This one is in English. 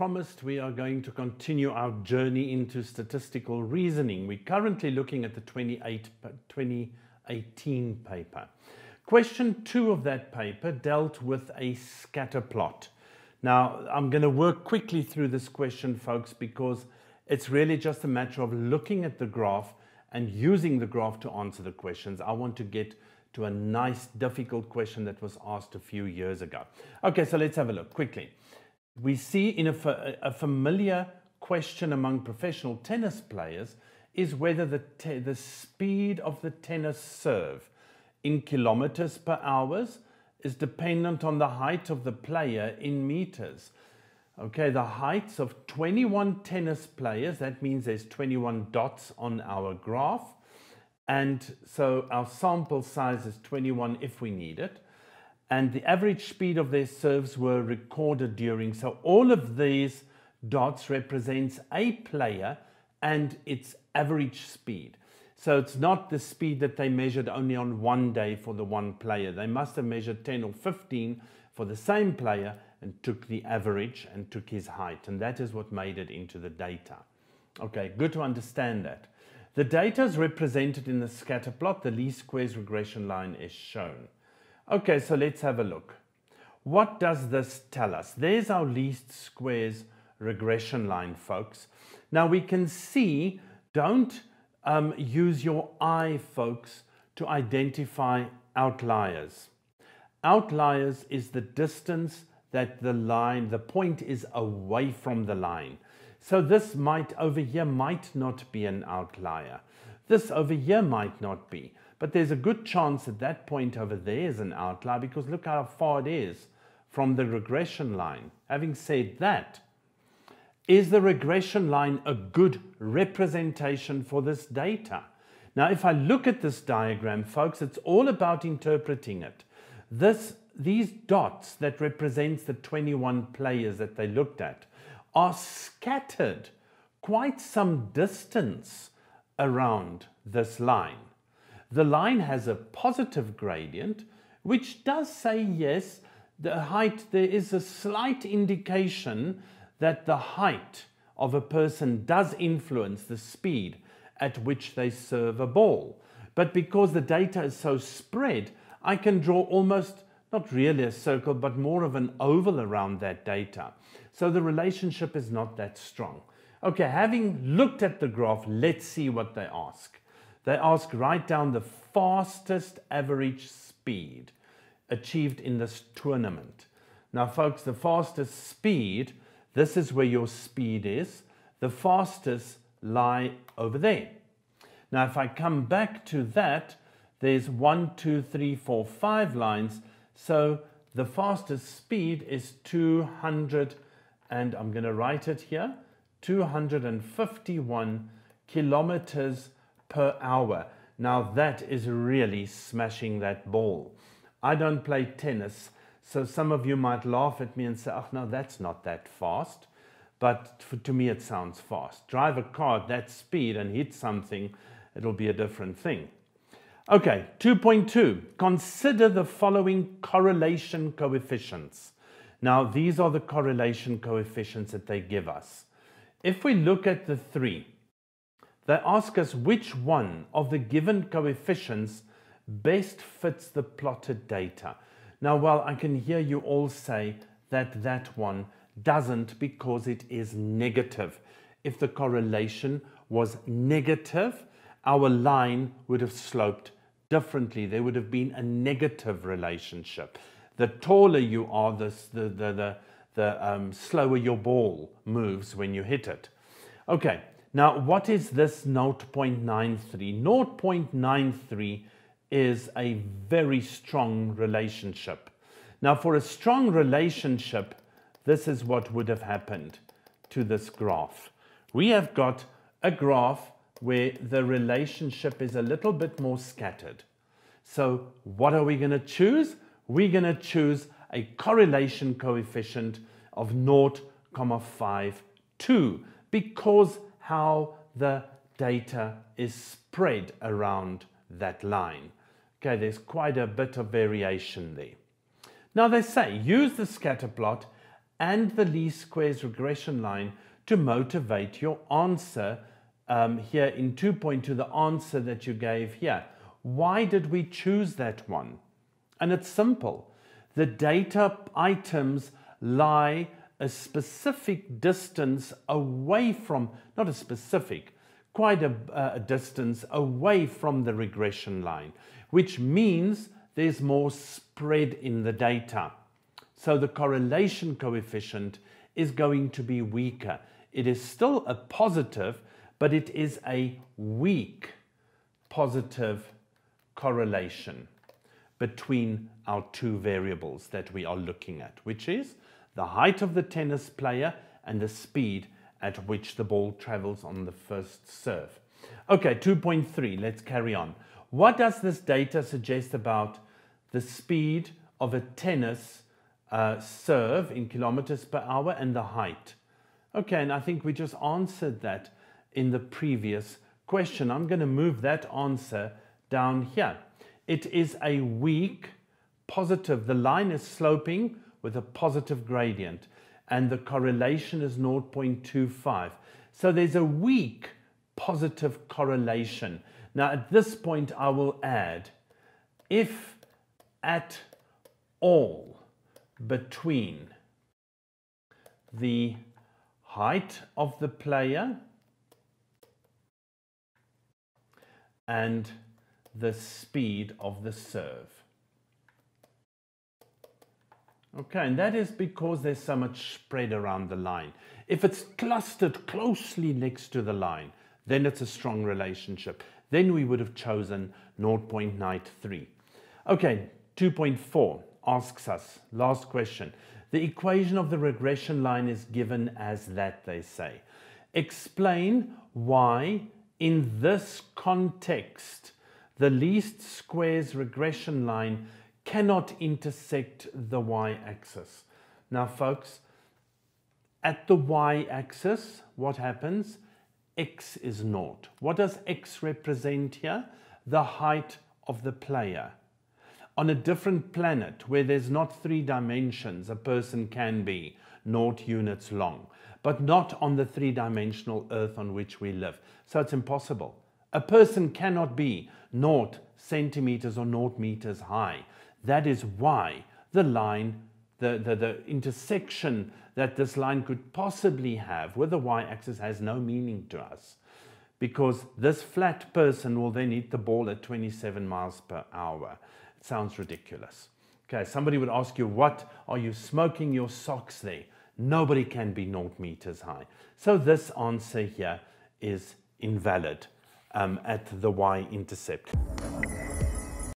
promised, we are going to continue our journey into statistical reasoning. We're currently looking at the 28, 2018 paper. Question two of that paper dealt with a scatter plot. Now, I'm going to work quickly through this question, folks, because it's really just a matter of looking at the graph and using the graph to answer the questions. I want to get to a nice, difficult question that was asked a few years ago. Okay, so let's have a look quickly. We see in a, a familiar question among professional tennis players is whether the, the speed of the tennis serve in kilometers per hours is dependent on the height of the player in meters. Okay, the heights of 21 tennis players, that means there's 21 dots on our graph. And so our sample size is 21 if we need it. And the average speed of their serves were recorded during. So all of these dots represents a player and its average speed. So it's not the speed that they measured only on one day for the one player. They must have measured 10 or 15 for the same player and took the average and took his height. And that is what made it into the data. Okay, good to understand that. The data is represented in the scatter plot. The least squares regression line is shown. Okay, so let's have a look. What does this tell us? There's our least squares regression line, folks. Now we can see, don't um, use your eye, folks, to identify outliers. Outliers is the distance that the line, the point is away from the line. So this might over here might not be an outlier. This over here might not be. But there's a good chance that that point over there is an outlier because look how far it is from the regression line. Having said that, is the regression line a good representation for this data? Now, if I look at this diagram, folks, it's all about interpreting it. This these dots that represents the 21 players that they looked at are scattered quite some distance around this line. The line has a positive gradient, which does say yes, the height, there is a slight indication that the height of a person does influence the speed at which they serve a ball. But because the data is so spread, I can draw almost not really a circle, but more of an oval around that data. So the relationship is not that strong. Okay, having looked at the graph, let's see what they ask. They ask write down the fastest average speed achieved in this tournament. Now, folks, the fastest speed, this is where your speed is. The fastest lie over there. Now, if I come back to that, there's one, two, three, four, five lines. So the fastest speed is 200, and I'm going to write it here, 251 kilometers per hour. Now that is really smashing that ball. I don't play tennis, so some of you might laugh at me and say, oh, no, that's not that fast. But for, to me, it sounds fast. Drive a car at that speed and hit something, it'll be a different thing. Okay, 2.2. Consider the following correlation coefficients. Now, these are the correlation coefficients that they give us. If we look at the three, they ask us which one of the given coefficients best fits the plotted data. Now, well, I can hear you all say that that one doesn't because it is negative. If the correlation was negative, our line would have sloped differently. There would have been a negative relationship. The taller you are, the, the, the, the, the um, slower your ball moves when you hit it. Okay, now what is this 0.93? 0.93 is a very strong relationship. Now for a strong relationship, this is what would have happened to this graph. We have got a graph where the relationship is a little bit more scattered. So what are we going to choose? We're going to choose a correlation coefficient of 0.52 because how the data is spread around that line. Okay, there's quite a bit of variation there. Now they say use the scatter plot and the least squares regression line to motivate your answer um, here in 2.2, the answer that you gave here. Why did we choose that one? And it's simple. The data items lie a specific distance away from, not a specific, quite a, uh, a, distance away from the regression line, which means there's more spread in the data. So the correlation coefficient is going to be weaker. It is still a positive, but it is a weak positive correlation between our two variables that we are looking at, which is the height of the tennis player and the speed at which the ball travels on the first serve. Okay, 2.3, let's carry on. What does this data suggest about the speed of a tennis uh, serve in kilometers per hour and the height? Okay, and I think we just answered that in the previous question. I'm going to move that answer down here. It is a weak positive. The line is sloping with a positive gradient and the correlation is 0.25. So there's a weak positive correlation. Now at this point I will add if at all between the height of the player and the speed of the serve. Okay, and that is because there's so much spread around the line. If it's clustered closely next to the line, then it's a strong relationship. Then we would have chosen 0.93. Okay, 2.4 asks us, last question. The equation of the regression line is given as that, they say. Explain why, in this context, the least squares regression line cannot intersect the y-axis. Now folks, at the y-axis, what happens? x is naught. What does x represent here? The height of the player. On a different planet where there's not three dimensions, a person can be naught units long, but not on the three-dimensional Earth on which we live. So it's impossible. A person cannot be naught centimeters or naught meters high. That is why the line, the, the, the intersection that this line could possibly have with the y-axis has no meaning to us because this flat person will then hit the ball at 27 miles per hour. It sounds ridiculous. Okay, somebody would ask you, what are you smoking your socks there? Nobody can be naught meters high. So this answer here is invalid um, at the y-intercept.